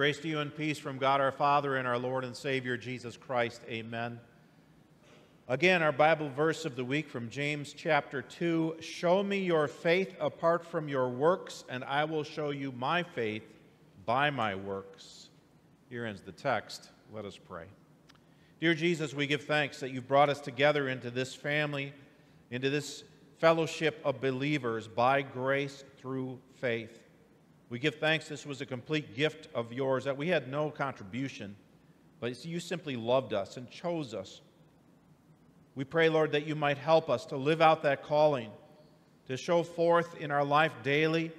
Grace to you and peace from God our Father and our Lord and Savior Jesus Christ. Amen. Again, our Bible verse of the week from James chapter 2 Show me your faith apart from your works, and I will show you my faith by my works. Here ends the text. Let us pray. Dear Jesus, we give thanks that you've brought us together into this family, into this fellowship of believers by grace through faith. We give thanks this was a complete gift of yours, that we had no contribution, but you simply loved us and chose us. We pray, Lord, that you might help us to live out that calling, to show forth in our life daily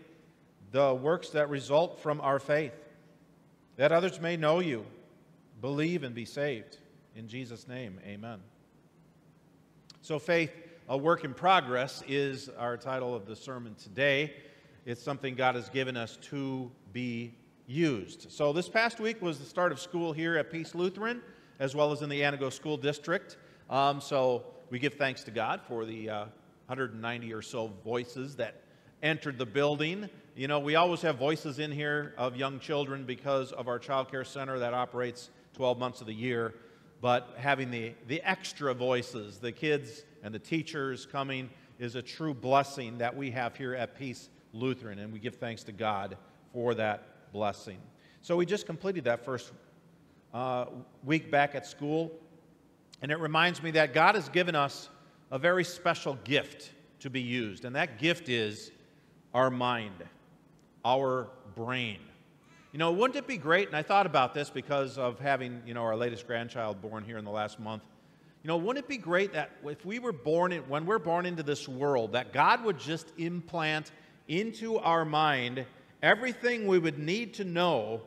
the works that result from our faith, that others may know you, believe, and be saved. In Jesus' name, amen. So, faith, a work in progress, is our title of the sermon today. It's something God has given us to be used. So, this past week was the start of school here at Peace Lutheran, as well as in the Antigo School District. Um, so, we give thanks to God for the uh, 190 or so voices that entered the building. You know, we always have voices in here of young children because of our child care center that operates 12 months of the year. But having the, the extra voices, the kids and the teachers coming, is a true blessing that we have here at Peace Lutheran, and we give thanks to God for that blessing. So we just completed that first uh, week back at school, and it reminds me that God has given us a very special gift to be used, and that gift is our mind, our brain. You know, wouldn't it be great? And I thought about this because of having, you know, our latest grandchild born here in the last month. You know, wouldn't it be great that if we were born in, when we're born into this world, that God would just implant into our mind everything we would need to know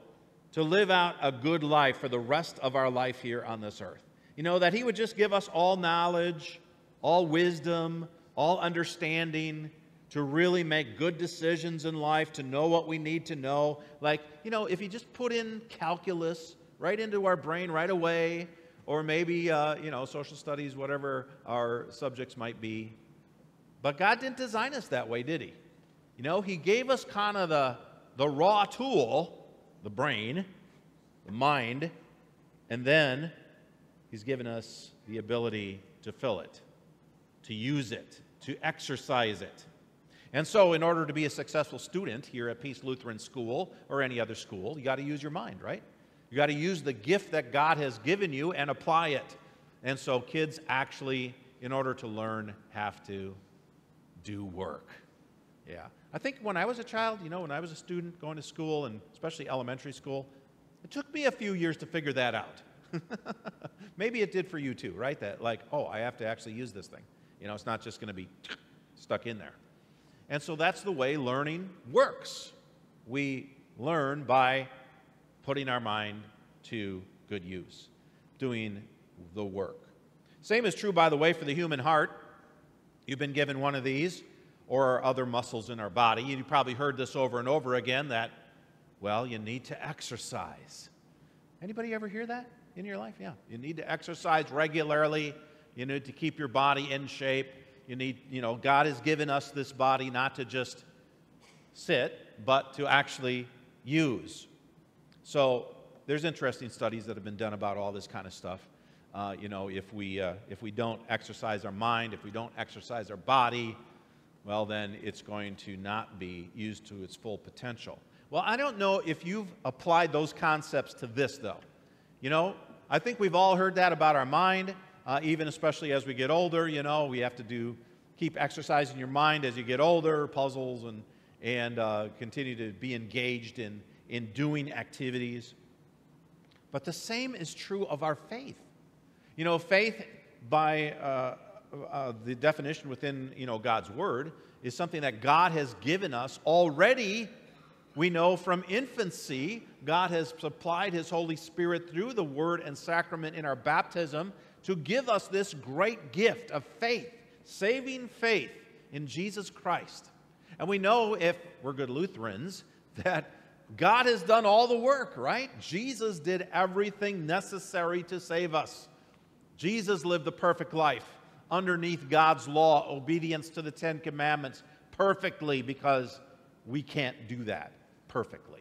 to live out a good life for the rest of our life here on this earth. You know, that He would just give us all knowledge, all wisdom, all understanding to really make good decisions in life, to know what we need to know. Like, you know, if you just put in calculus right into our brain right away, or maybe, uh, you know, social studies, whatever our subjects might be. But God didn't design us that way, did He? You know, he gave us kind of the, the raw tool, the brain, the mind, and then he's given us the ability to fill it, to use it, to exercise it. And so, in order to be a successful student here at Peace Lutheran School or any other school, you got to use your mind, right? You got to use the gift that God has given you and apply it. And so, kids actually, in order to learn, have to do work. Yeah. I think when I was a child, you know, when I was a student going to school and especially elementary school, it took me a few years to figure that out. Maybe it did for you too, right? That, like, oh, I have to actually use this thing. You know, it's not just going to be stuck in there. And so that's the way learning works. We learn by putting our mind to good use, doing the work. Same is true, by the way, for the human heart. You've been given one of these or other muscles in our body. You probably heard this over and over again that, well, you need to exercise. Anybody ever hear that in your life? Yeah. You need to exercise regularly. You need to keep your body in shape. You need, you know, God has given us this body not to just sit, but to actually use. So there's interesting studies that have been done about all this kind of stuff. Uh, you know, if we, uh, if we don't exercise our mind, if we don't exercise our body, well, then it's going to not be used to its full potential. Well, I don't know if you've applied those concepts to this, though. You know, I think we've all heard that about our mind, uh, even especially as we get older. You know, we have to do keep exercising your mind as you get older, puzzles, and and uh, continue to be engaged in in doing activities. But the same is true of our faith. You know, faith by uh, uh, the definition within you know God's word is something that God has given us already. We know from infancy, God has supplied His Holy Spirit through the word and sacrament in our baptism to give us this great gift of faith, saving faith in Jesus Christ. And we know, if we're good Lutherans, that God has done all the work, right? Jesus did everything necessary to save us. Jesus lived the perfect life underneath God's law, obedience to the Ten Commandments perfectly because we can't do that perfectly.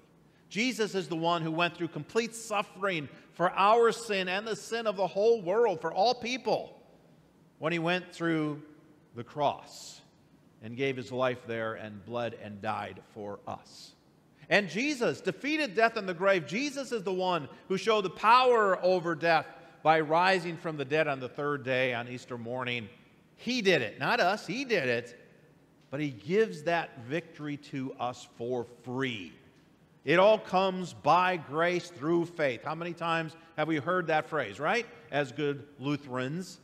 Jesus is the one who went through complete suffering for our sin and the sin of the whole world, for all people, when he went through the cross and gave his life there and bled and died for us. And Jesus defeated death in the grave. Jesus is the one who showed the power over death by rising from the dead on the third day on Easter morning. He did it, not us, he did it, but he gives that victory to us for free. It all comes by grace through faith. How many times have we heard that phrase, right? As good Lutherans,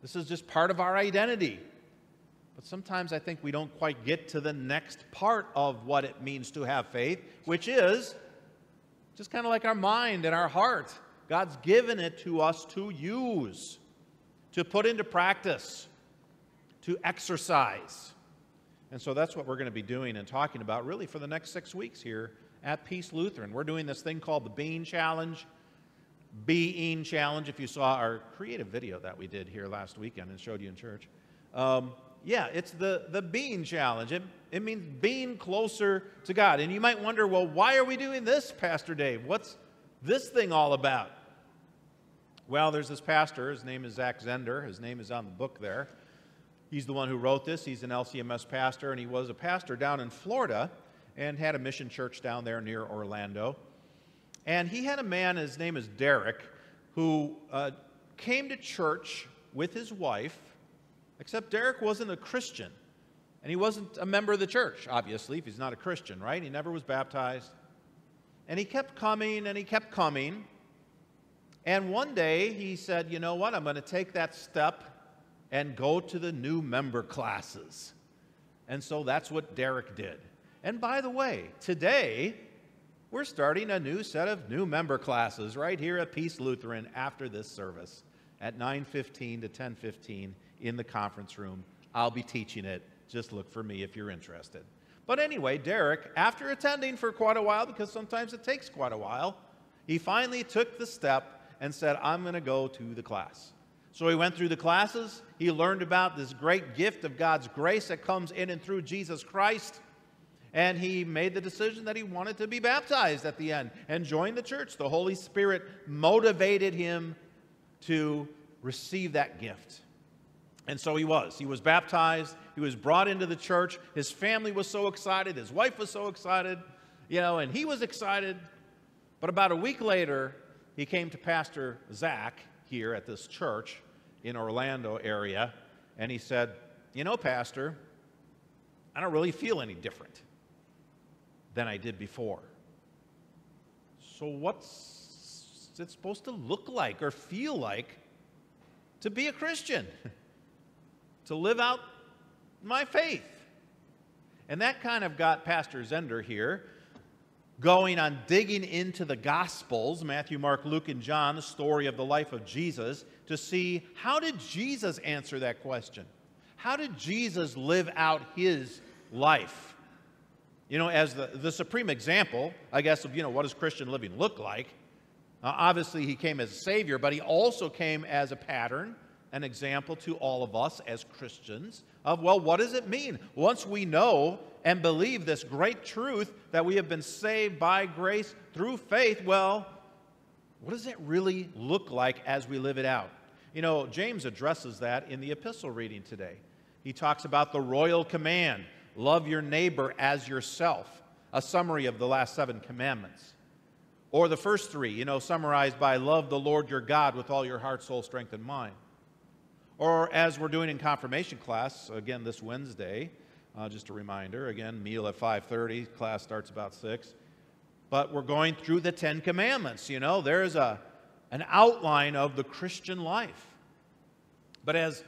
this is just part of our identity. But sometimes I think we don't quite get to the next part of what it means to have faith, which is just kind of like our mind and our heart. God's given it to us to use, to put into practice, to exercise. And so that's what we're going to be doing and talking about really for the next six weeks here at Peace Lutheran. We're doing this thing called the Bean Challenge. Being Challenge, if you saw our creative video that we did here last weekend and showed you in church. Um, yeah, it's the, the being challenge. It, it means being closer to God. And you might wonder, well, why are we doing this, Pastor Dave? What's this thing all about? Well, there's this pastor. His name is Zach Zehnder. His name is on the book there. He's the one who wrote this. He's an LCMS pastor, and he was a pastor down in Florida and had a mission church down there near Orlando. And he had a man, his name is Derek, who uh, came to church with his wife, except Derek wasn't a Christian. And he wasn't a member of the church, obviously, if he's not a Christian, right? He never was baptized. And he kept coming and he kept coming. And one day he said, You know what? I'm going to take that step and go to the new member classes. And so that's what Derek did. And by the way, today we're starting a new set of new member classes right here at Peace Lutheran after this service at 9:15 to 10:15 in the conference room. I'll be teaching it. Just look for me if you're interested. But anyway, Derek, after attending for quite a while because sometimes it takes quite a while, he finally took the step and said, "I'm going to go to the class." So he went through the classes. He learned about this great gift of God's grace that comes in and through Jesus Christ and he made the decision that he wanted to be baptized at the end and join the church. The Holy Spirit motivated him to receive that gift. And so he was. He was baptized. He was brought into the church. His family was so excited. His wife was so excited, you know, and he was excited. But about a week later, he came to Pastor Zach here at this church in Orlando area, and he said, You know, Pastor, I don't really feel any different than I did before. So, what's it supposed to look like or feel like to be a Christian? to live out my faith? And that kind of got Pastor Zehnder here going on digging into the Gospels Matthew, Mark, Luke, and John, the story of the life of Jesus, to see how did Jesus answer that question? How did Jesus live out his life? you know, as the, the supreme example, I guess, of, you know, what does Christian living look like? Uh, obviously, he came as a savior, but he also came as a pattern, an example to all of us as Christians of, well, what does it mean? Once we know and believe this great truth that we have been saved by grace through faith, well, what does it really look like as we live it out? You know, James addresses that in the epistle reading today. He talks about the royal command love your neighbor as yourself, a summary of the last seven commandments. Or the first three, you know, summarized by love the Lord your God with all your heart, soul, strength, and mind. Or as we're doing in confirmation class, again this Wednesday, uh, just a reminder, again, meal at 5.30, class starts about 6. But we're going through the Ten Commandments, you know, there's a, an outline of the Christian life. But as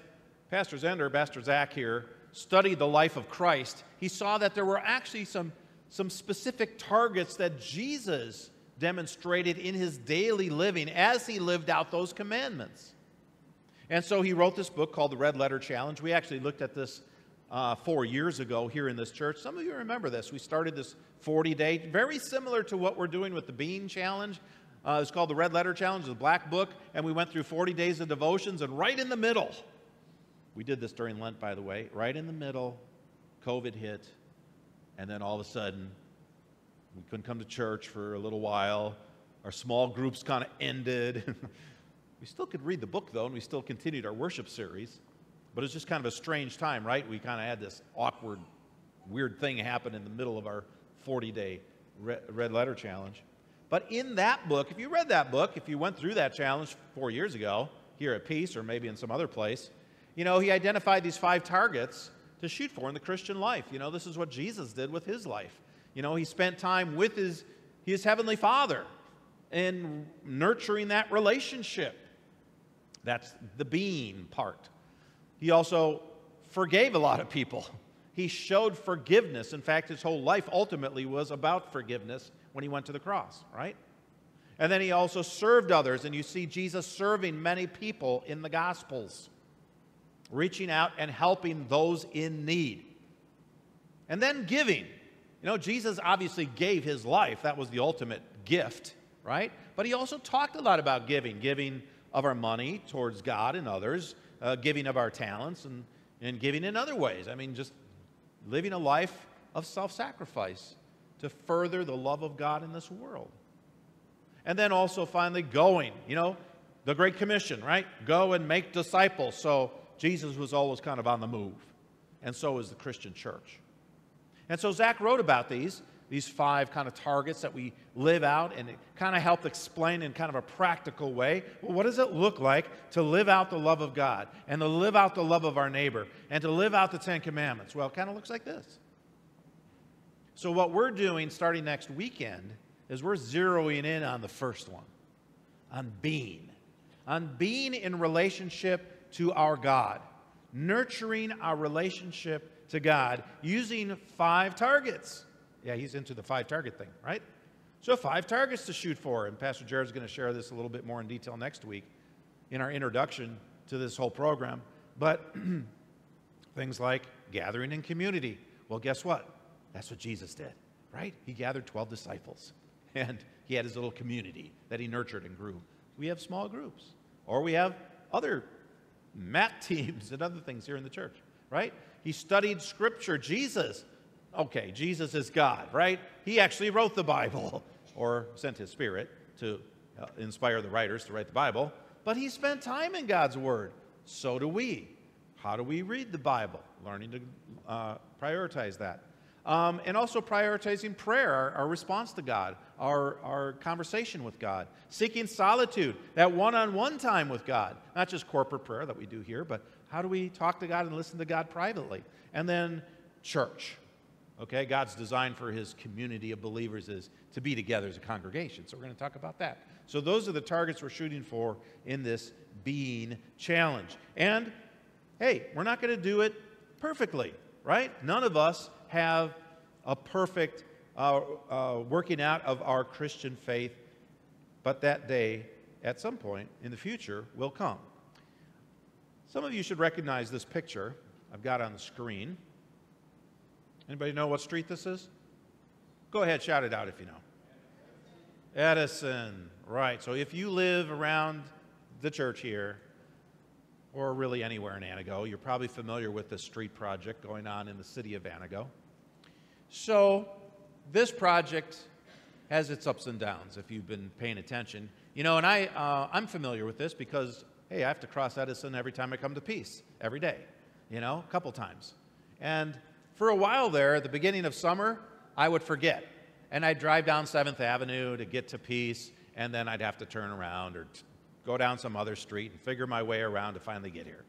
Pastor Zehnder, Pastor Zach here, studied the life of Christ, he saw that there were actually some, some specific targets that Jesus demonstrated in his daily living as he lived out those commandments. And so he wrote this book called The Red Letter Challenge. We actually looked at this uh, four years ago here in this church. Some of you remember this. We started this 40 day, very similar to what we're doing with the Bean Challenge. Uh, it's called the Red Letter Challenge, the black book, and we went through 40 days of devotions, and right in the middle, we did this during Lent, by the way. Right in the middle, COVID hit, and then all of a sudden, we couldn't come to church for a little while. Our small groups kind of ended. we still could read the book, though, and we still continued our worship series. But it was just kind of a strange time, right? We kind of had this awkward, weird thing happen in the middle of our 40 day red letter challenge. But in that book, if you read that book, if you went through that challenge four years ago here at Peace or maybe in some other place, you know, he identified these five targets to shoot for in the Christian life. You know, this is what Jesus did with his life. You know, he spent time with his, his heavenly Father and nurturing that relationship. That's the being part. He also forgave a lot of people. He showed forgiveness. In fact, his whole life ultimately was about forgiveness when he went to the cross, right? And then he also served others, and you see Jesus serving many people in the Gospels, reaching out and helping those in need. And then giving. You know, Jesus obviously gave his life, that was the ultimate gift, right? But he also talked a lot about giving, giving of our money towards God and others, uh, giving of our talents, and, and giving in other ways. I mean, just living a life of self sacrifice to further the love of God in this world. And then also finally going, you know, the Great Commission, right? Go and make disciples. So Jesus was always kind of on the move, and so is the Christian church. And so Zach wrote about these, these five kind of targets that we live out, and kind of helped explain in kind of a practical way well, what does it look like to live out the love of God, and to live out the love of our neighbor, and to live out the Ten Commandments? Well, it kind of looks like this. So, what we're doing starting next weekend is we're zeroing in on the first one, on being, on being in relationship to our God, nurturing our relationship to God using five targets. Yeah, he's into the five target thing, right? So, five targets to shoot for. And Pastor Jared's going to share this a little bit more in detail next week in our introduction to this whole program. But things like gathering in community. Well, guess what? That's what Jesus did, right? He gathered 12 disciples and he had his little community that he nurtured and grew. We have small groups, or we have other mat teams and other things here in the church, right? He studied scripture. Jesus, okay, Jesus is God, right? He actually wrote the Bible or sent his spirit to uh, inspire the writers to write the Bible, but he spent time in God's Word. So do we. How do we read the Bible? Learning to uh, prioritize that. Um, and also prioritizing prayer, our, our response to God, our, our conversation with God, seeking solitude, that one on one time with God, not just corporate prayer that we do here, but how do we talk to God and listen to God privately? And then church. Okay, God's design for his community of believers is to be together as a congregation. So we're going to talk about that. So those are the targets we're shooting for in this being challenge. And hey, we're not going to do it perfectly, right? None of us have a perfect uh, uh, working out of our Christian faith, but that day, at some point in the future, will come. Some of you should recognize this picture I've got on the screen. Anybody know what street this is? Go ahead, shout it out if you know. Edison, right. So if you live around the church here, or really anywhere in Antigo, you're probably familiar with the street project going on in the city of Antigo. So, this project has its ups and downs if you've been paying attention. You know, and I, uh, I'm familiar with this because, hey, I have to cross Edison every time I come to Peace, every day, you know, a couple times. And for a while there, at the beginning of summer, I would forget. And I'd drive down 7th Avenue to get to Peace, and then I'd have to turn around or go down some other street and figure my way around to finally get here.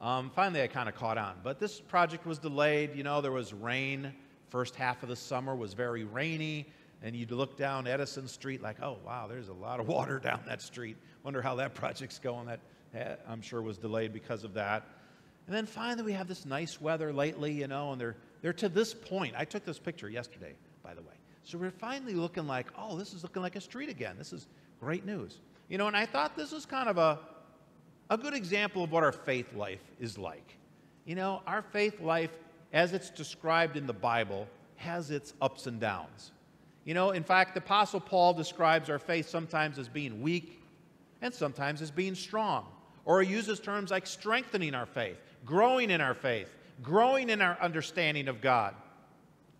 Um, finally, I kind of caught on. But this project was delayed. You know, there was rain First half of the summer was very rainy, and you'd look down Edison Street like, oh, wow, there's a lot of water down that street. Wonder how that project's going. That I'm sure was delayed because of that. And then finally, we have this nice weather lately, you know, and they're, they're to this point. I took this picture yesterday, by the way. So we're finally looking like, oh, this is looking like a street again. This is great news. You know, and I thought this was kind of a, a good example of what our faith life is like. You know, our faith life as it's described in the Bible, has its ups and downs. You know, in fact, the Apostle Paul describes our faith sometimes as being weak and sometimes as being strong. Or he uses terms like strengthening our faith, growing in our faith, growing in our understanding of God.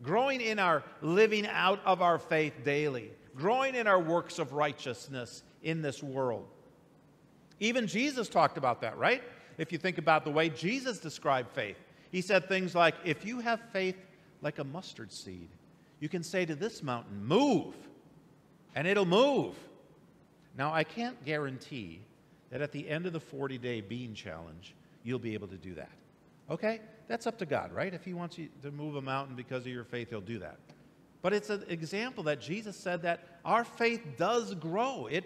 growing in our living out of our faith daily, growing in our works of righteousness in this world. Even Jesus talked about that, right? If you think about the way Jesus described faith, he said things like, If you have faith like a mustard seed, you can say to this mountain, Move, and it'll move. Now, I can't guarantee that at the end of the 40 day bean challenge, you'll be able to do that. Okay? That's up to God, right? If He wants you to move a mountain because of your faith, He'll do that. But it's an example that Jesus said that our faith does grow. It,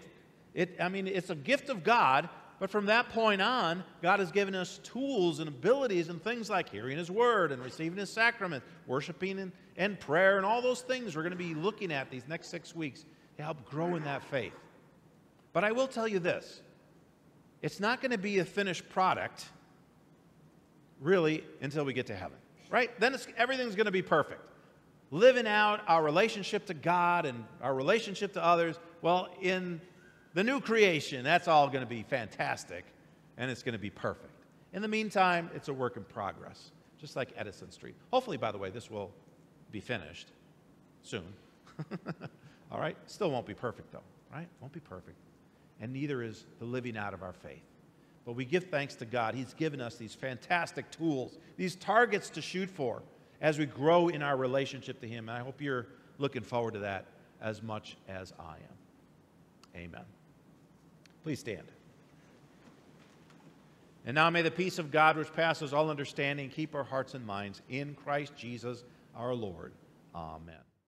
it, I mean, it's a gift of God, but from that point on, God has given us tools and abilities and things like hearing His word and receiving His sacrament, worshiping and, and prayer, and all those things we're going to be looking at these next six weeks to help grow in that faith. But I will tell you this it's not going to be a finished product really until we get to heaven, right? Then everything's going to be perfect. Living out our relationship to God and our relationship to others, well, in the new creation, that's all going to be fantastic and it's going to be perfect. In the meantime, it's a work in progress, just like Edison Street. Hopefully, by the way, this will be finished soon. all right? Still won't be perfect, though, right? Won't be perfect. And neither is the living out of our faith. But we give thanks to God. He's given us these fantastic tools, these targets to shoot for as we grow in our relationship to Him. And I hope you're looking forward to that as much as I am. Amen. Please stand. And now may the peace of God, which passes all understanding, keep our hearts and minds in Christ Jesus our Lord. Amen.